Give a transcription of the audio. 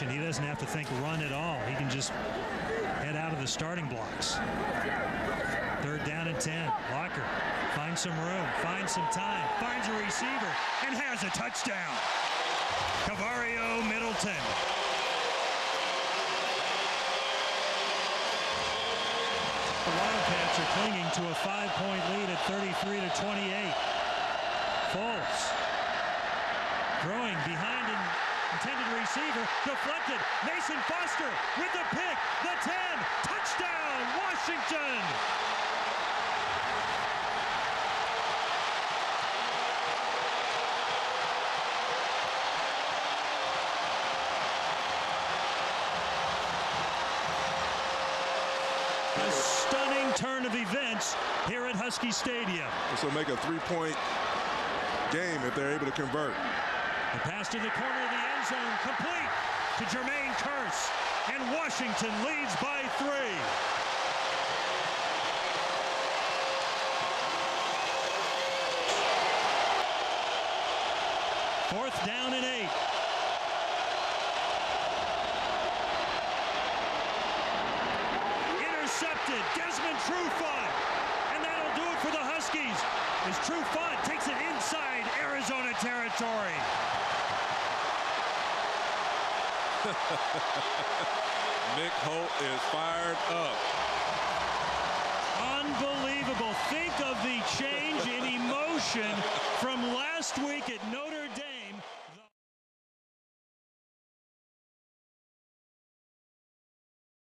formation. He doesn't have to think run at all. He can just head out of the starting blocks. Third down and 10. Locker finds some room, finds some time, finds a receiver, and has a touchdown. Kavario Middleton. The Wildcats are clinging to a five-point lead at 33 to 28. Foles throwing behind receiver, deflected. Mason Foster with the pick, the 10, touchdown, Washington. A stunning turn of events here at Husky Stadium. This will make a three-point game if they're able to convert. The pass to the corner of the end zone, complete to Jermaine Kearse, and Washington leads by three. Fourth down and eight. Intercepted, Desmond Trufant, and that'll do it for the Huskies as Trufant takes it inside Arizona territory. Nick Holt is fired up. Unbelievable. Think of the change in emotion from last week at Notre